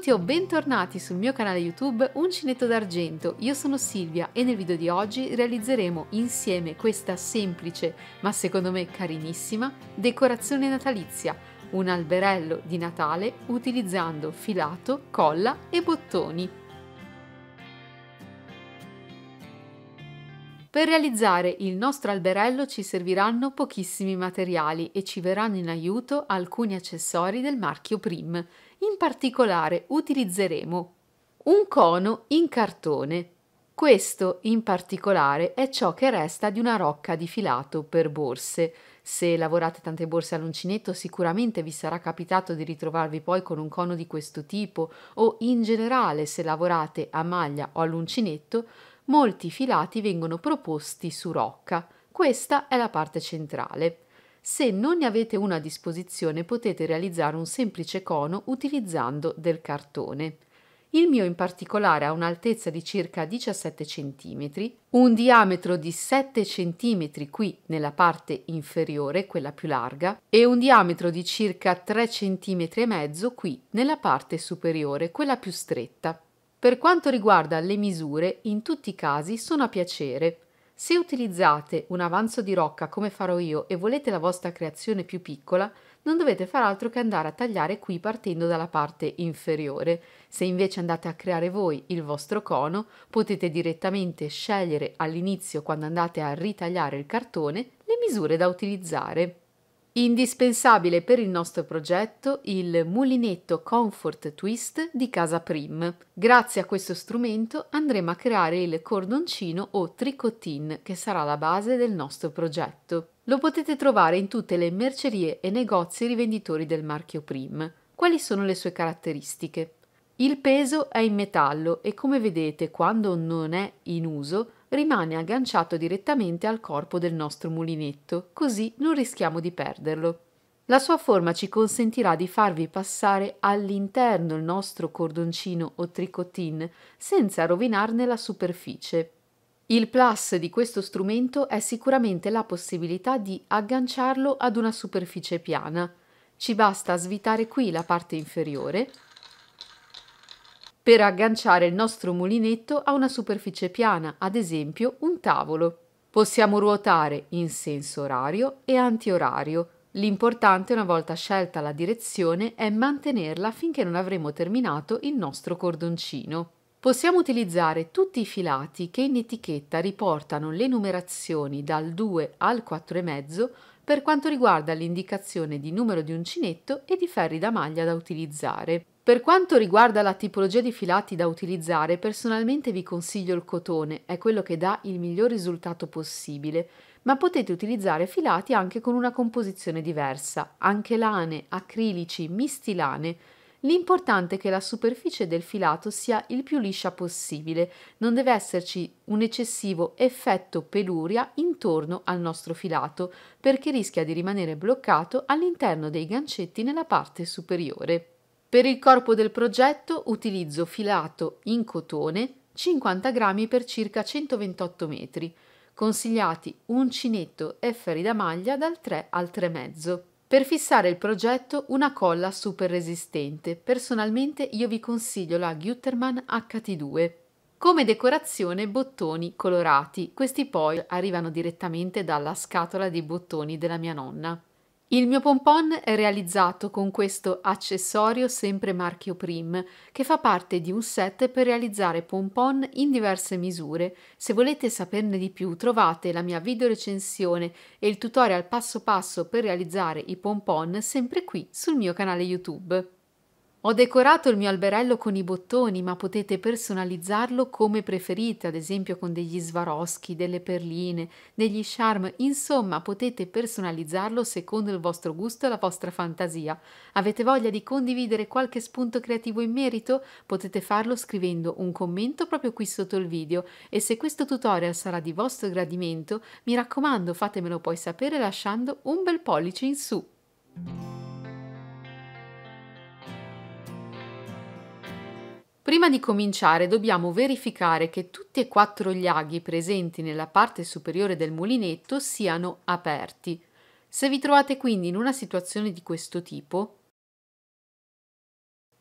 Ciao o bentornati sul mio canale YouTube Uncinetto d'Argento, io sono Silvia e nel video di oggi realizzeremo insieme questa semplice ma secondo me carinissima decorazione natalizia, un alberello di Natale utilizzando filato, colla e bottoni. Per realizzare il nostro alberello ci serviranno pochissimi materiali e ci verranno in aiuto alcuni accessori del marchio Prim. In particolare utilizzeremo un cono in cartone. Questo in particolare è ciò che resta di una rocca di filato per borse. Se lavorate tante borse all'uncinetto sicuramente vi sarà capitato di ritrovarvi poi con un cono di questo tipo o in generale se lavorate a maglia o all'uncinetto molti filati vengono proposti su rocca. Questa è la parte centrale. Se non ne avete una a disposizione potete realizzare un semplice cono utilizzando del cartone. Il mio in particolare ha un'altezza di circa 17 cm, un diametro di 7 cm qui nella parte inferiore, quella più larga, e un diametro di circa 3 cm e mezzo qui nella parte superiore, quella più stretta. Per quanto riguarda le misure, in tutti i casi sono a piacere. Se utilizzate un avanzo di rocca come farò io e volete la vostra creazione più piccola, non dovete far altro che andare a tagliare qui partendo dalla parte inferiore. Se invece andate a creare voi il vostro cono, potete direttamente scegliere all'inizio, quando andate a ritagliare il cartone, le misure da utilizzare. Indispensabile per il nostro progetto il mulinetto Comfort Twist di Casa Prim. Grazie a questo strumento andremo a creare il cordoncino o tricottin che sarà la base del nostro progetto. Lo potete trovare in tutte le mercerie e negozi rivenditori del marchio Prim. Quali sono le sue caratteristiche? Il peso è in metallo e come vedete quando non è in uso rimane agganciato direttamente al corpo del nostro mulinetto, così non rischiamo di perderlo. La sua forma ci consentirà di farvi passare all'interno il nostro cordoncino o tricottin senza rovinarne la superficie. Il plus di questo strumento è sicuramente la possibilità di agganciarlo ad una superficie piana. Ci basta svitare qui la parte inferiore per agganciare il nostro mulinetto a una superficie piana, ad esempio un tavolo. Possiamo ruotare in senso orario e antiorario. L'importante, una volta scelta la direzione, è mantenerla finché non avremo terminato il nostro cordoncino. Possiamo utilizzare tutti i filati che in etichetta riportano le numerazioni dal 2 al 4,5 per quanto riguarda l'indicazione di numero di uncinetto e di ferri da maglia da utilizzare. Per quanto riguarda la tipologia di filati da utilizzare, personalmente vi consiglio il cotone, è quello che dà il miglior risultato possibile, ma potete utilizzare filati anche con una composizione diversa, anche lane, acrilici, misti lane. L'importante è che la superficie del filato sia il più liscia possibile, non deve esserci un eccessivo effetto peluria intorno al nostro filato, perché rischia di rimanere bloccato all'interno dei gancetti nella parte superiore. Per il corpo del progetto utilizzo filato in cotone 50 grammi per circa 128 metri, consigliati uncinetto e ferri da maglia dal 3 al 3,5. Per fissare il progetto una colla super resistente, personalmente io vi consiglio la Gutterman HT2. Come decorazione bottoni colorati, questi poi arrivano direttamente dalla scatola dei bottoni della mia nonna. Il mio pompon è realizzato con questo accessorio sempre marchio Prim, che fa parte di un set per realizzare pompon in diverse misure. Se volete saperne di più trovate la mia video recensione e il tutorial passo passo per realizzare i pompon sempre qui sul mio canale YouTube. Ho decorato il mio alberello con i bottoni, ma potete personalizzarlo come preferite, ad esempio con degli svaroschi, delle perline, degli charm, insomma potete personalizzarlo secondo il vostro gusto e la vostra fantasia. Avete voglia di condividere qualche spunto creativo in merito? Potete farlo scrivendo un commento proprio qui sotto il video e se questo tutorial sarà di vostro gradimento, mi raccomando fatemelo poi sapere lasciando un bel pollice in su. Prima di cominciare dobbiamo verificare che tutti e quattro gli aghi presenti nella parte superiore del mulinetto siano aperti. Se vi trovate quindi in una situazione di questo tipo,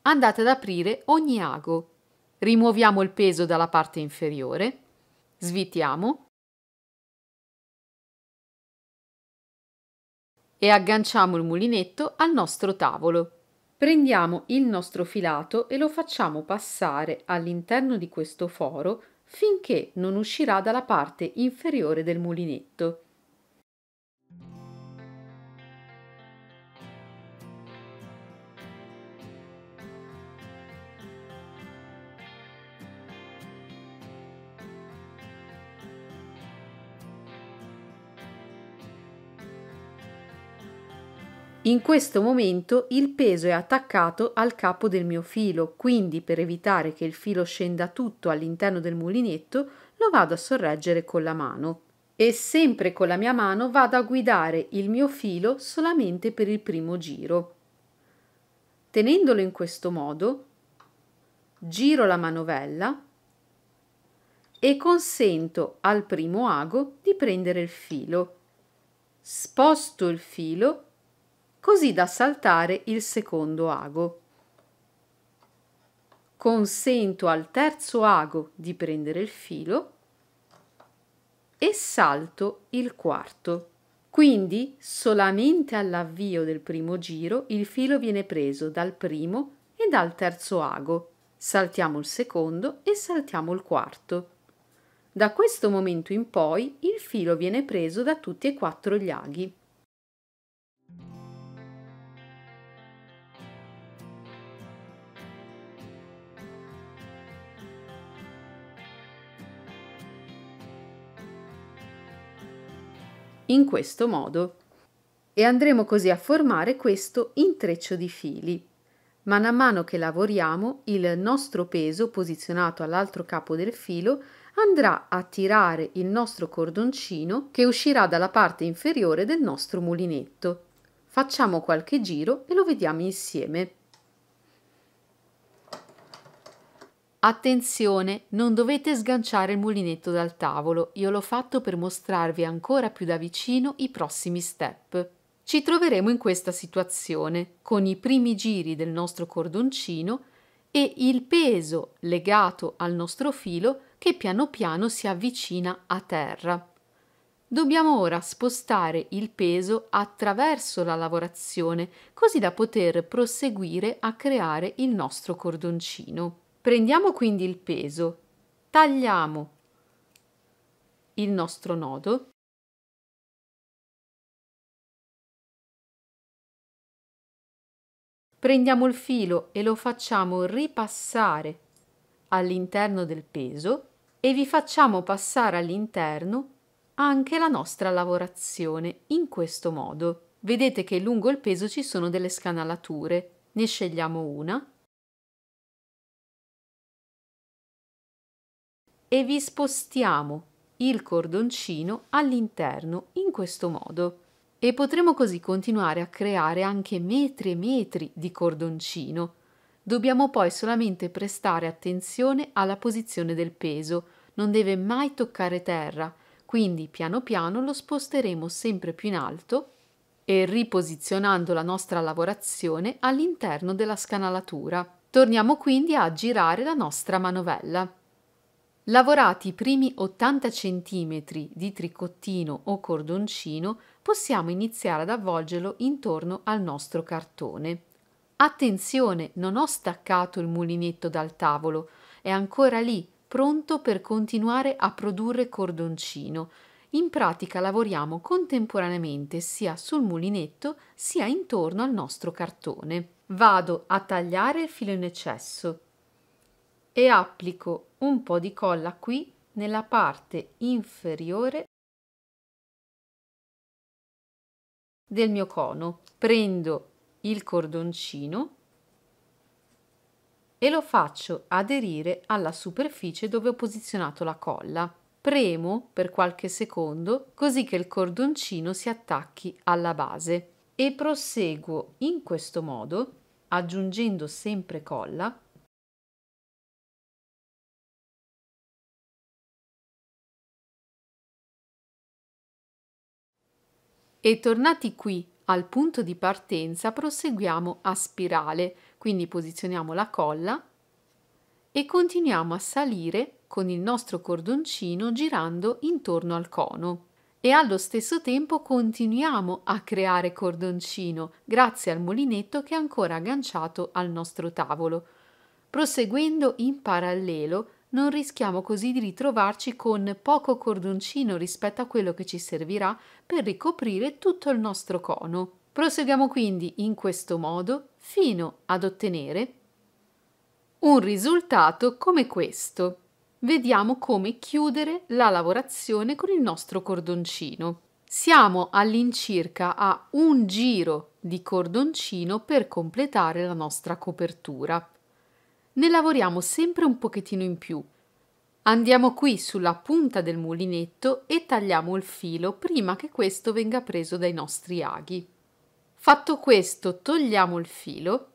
andate ad aprire ogni ago. Rimuoviamo il peso dalla parte inferiore, svitiamo e agganciamo il mulinetto al nostro tavolo. Prendiamo il nostro filato e lo facciamo passare all'interno di questo foro finché non uscirà dalla parte inferiore del mulinetto. In questo momento il peso è attaccato al capo del mio filo, quindi per evitare che il filo scenda tutto all'interno del mulinetto lo vado a sorreggere con la mano e sempre con la mia mano vado a guidare il mio filo solamente per il primo giro. Tenendolo in questo modo, giro la manovella e consento al primo ago di prendere il filo. Sposto il filo così da saltare il secondo ago. Consento al terzo ago di prendere il filo e salto il quarto. Quindi solamente all'avvio del primo giro il filo viene preso dal primo e dal terzo ago. Saltiamo il secondo e saltiamo il quarto. Da questo momento in poi il filo viene preso da tutti e quattro gli aghi. In questo modo e andremo così a formare questo intreccio di fili. Man mano che lavoriamo, il nostro peso posizionato all'altro capo del filo andrà a tirare il nostro cordoncino che uscirà dalla parte inferiore del nostro mulinetto. Facciamo qualche giro e lo vediamo insieme. Attenzione, non dovete sganciare il mulinetto dal tavolo, io l'ho fatto per mostrarvi ancora più da vicino i prossimi step. Ci troveremo in questa situazione, con i primi giri del nostro cordoncino e il peso legato al nostro filo che piano piano si avvicina a terra. Dobbiamo ora spostare il peso attraverso la lavorazione così da poter proseguire a creare il nostro cordoncino. Prendiamo quindi il peso, tagliamo il nostro nodo prendiamo il filo e lo facciamo ripassare all'interno del peso e vi facciamo passare all'interno anche la nostra lavorazione in questo modo. Vedete che lungo il peso ci sono delle scanalature. Ne scegliamo una e vi spostiamo il cordoncino all'interno in questo modo e potremo così continuare a creare anche metri e metri di cordoncino. Dobbiamo poi solamente prestare attenzione alla posizione del peso, non deve mai toccare terra, quindi piano piano lo sposteremo sempre più in alto e riposizionando la nostra lavorazione all'interno della scanalatura. Torniamo quindi a girare la nostra manovella. Lavorati i primi 80 cm di tricottino o cordoncino, possiamo iniziare ad avvolgerlo intorno al nostro cartone. Attenzione, non ho staccato il mulinetto dal tavolo, è ancora lì, pronto per continuare a produrre cordoncino. In pratica lavoriamo contemporaneamente sia sul mulinetto sia intorno al nostro cartone. Vado a tagliare il filo in eccesso e applico un po' di colla qui nella parte inferiore del mio cono. Prendo il cordoncino e lo faccio aderire alla superficie dove ho posizionato la colla. Premo per qualche secondo così che il cordoncino si attacchi alla base e proseguo in questo modo aggiungendo sempre colla e tornati qui al punto di partenza proseguiamo a spirale Quindi posizioniamo la colla e continuiamo a salire con il nostro cordoncino girando intorno al cono e allo stesso tempo continuiamo a creare cordoncino grazie al molinetto che è ancora agganciato al nostro tavolo. Proseguendo in parallelo non rischiamo così di ritrovarci con poco cordoncino rispetto a quello che ci servirà per ricoprire tutto il nostro cono. Proseguiamo quindi in questo modo fino ad ottenere un risultato come questo. Vediamo come chiudere la lavorazione con il nostro cordoncino. Siamo all'incirca a un giro di cordoncino per completare la nostra copertura. Ne lavoriamo sempre un pochettino in più. Andiamo qui sulla punta del mulinetto e tagliamo il filo prima che questo venga preso dai nostri aghi. Fatto questo, togliamo il filo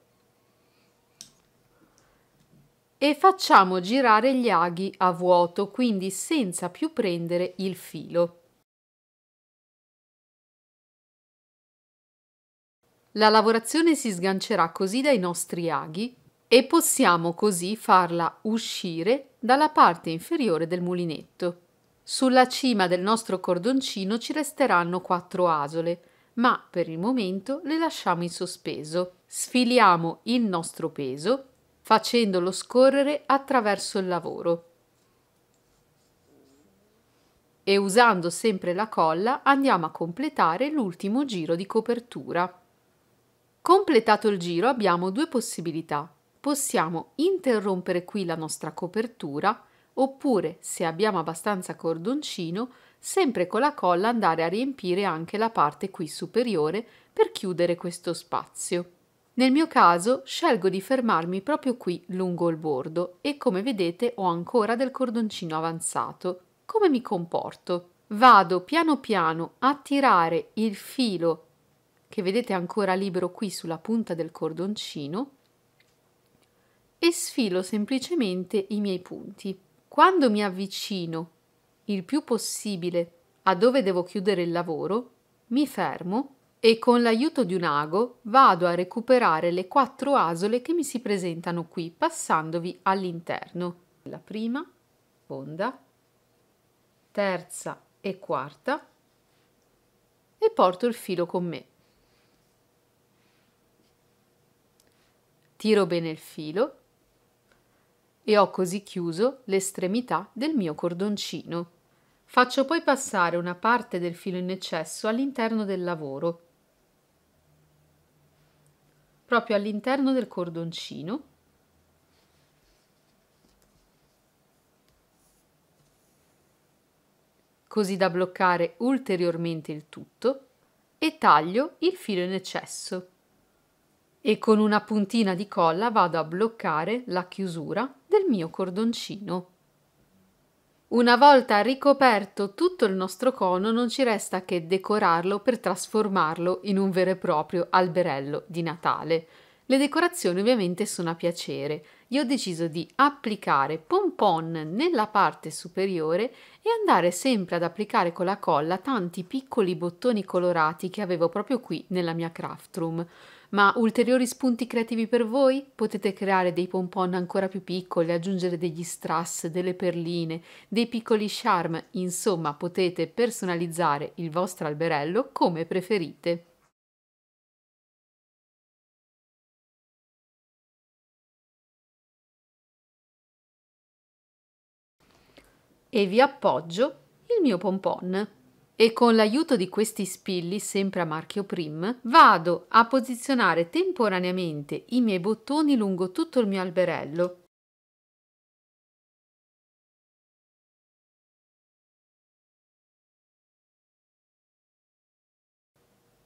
e facciamo girare gli aghi a vuoto, quindi senza più prendere il filo. La lavorazione si sgancerà così dai nostri aghi e possiamo così farla uscire dalla parte inferiore del mulinetto. Sulla cima del nostro cordoncino ci resteranno quattro asole, ma per il momento le lasciamo in sospeso. Sfiliamo il nostro peso facendolo scorrere attraverso il lavoro. E usando sempre la colla andiamo a completare l'ultimo giro di copertura. Completato il giro abbiamo due possibilità. Possiamo interrompere qui la nostra copertura oppure, se abbiamo abbastanza cordoncino, sempre con la colla andare a riempire anche la parte qui superiore per chiudere questo spazio. Nel mio caso scelgo di fermarmi proprio qui lungo il bordo e come vedete ho ancora del cordoncino avanzato. Come mi comporto? Vado piano piano a tirare il filo che vedete ancora libero qui sulla punta del cordoncino e sfilo semplicemente i miei punti. Quando mi avvicino il più possibile a dove devo chiudere il lavoro, mi fermo e con l'aiuto di un ago vado a recuperare le quattro asole che mi si presentano qui passandovi all'interno. La prima, seconda, terza e quarta e porto il filo con me. Tiro bene il filo e ho così chiuso l'estremità del mio cordoncino. Faccio poi passare una parte del filo in eccesso all'interno del lavoro. Proprio all'interno del cordoncino. Così da bloccare ulteriormente il tutto e taglio il filo in eccesso e con una puntina di colla vado a bloccare la chiusura del mio cordoncino. Una volta ricoperto tutto il nostro cono non ci resta che decorarlo per trasformarlo in un vero e proprio alberello di Natale. Le decorazioni ovviamente sono a piacere. Io ho deciso di applicare pompon nella parte superiore e andare sempre ad applicare con la colla tanti piccoli bottoni colorati che avevo proprio qui nella mia craft room. Ma ulteriori spunti creativi per voi? Potete creare dei pompon ancora più piccoli, aggiungere degli strass, delle perline, dei piccoli charm, insomma potete personalizzare il vostro alberello come preferite. E vi appoggio il mio pompon e con l'aiuto di questi spilli, sempre a marchio Prim, vado a posizionare temporaneamente i miei bottoni lungo tutto il mio alberello.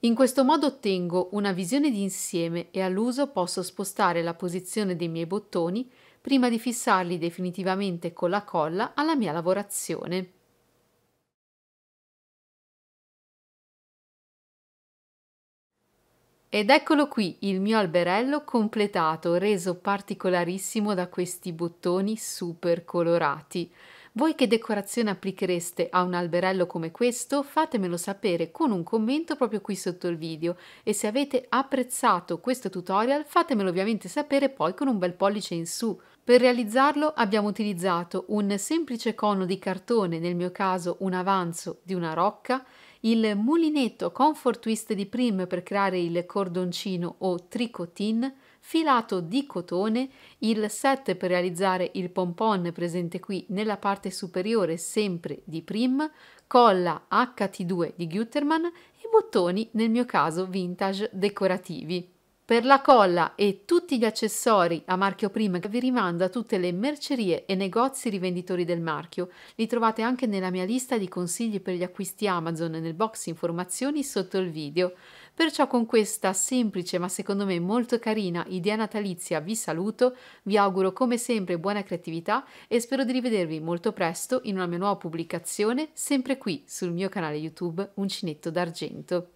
In questo modo ottengo una visione d'insieme e all'uso posso spostare la posizione dei miei bottoni prima di fissarli definitivamente con la colla alla mia lavorazione. Ed eccolo qui il mio alberello completato, reso particolarissimo da questi bottoni super colorati. Voi che decorazione applichereste a un alberello come questo? Fatemelo sapere con un commento proprio qui sotto il video e se avete apprezzato questo tutorial fatemelo ovviamente sapere poi con un bel pollice in su. Per realizzarlo abbiamo utilizzato un semplice cono di cartone, nel mio caso un avanzo di una rocca, il mulinetto Comfort Twist di Prim per creare il cordoncino o tricotin, filato di cotone, il set per realizzare il pompon presente qui nella parte superiore sempre di Prim, colla HT2 di Gutermann e bottoni nel mio caso vintage decorativi. Per la colla e tutti gli accessori a marchio Prim vi rimando a tutte le mercerie e negozi rivenditori del marchio. Li trovate anche nella mia lista di consigli per gli acquisti Amazon nel box informazioni sotto il video. Perciò con questa semplice ma secondo me molto carina idea natalizia vi saluto, vi auguro come sempre buona creatività e spero di rivedervi molto presto in una mia nuova pubblicazione sempre qui sul mio canale YouTube Uncinetto d'Argento.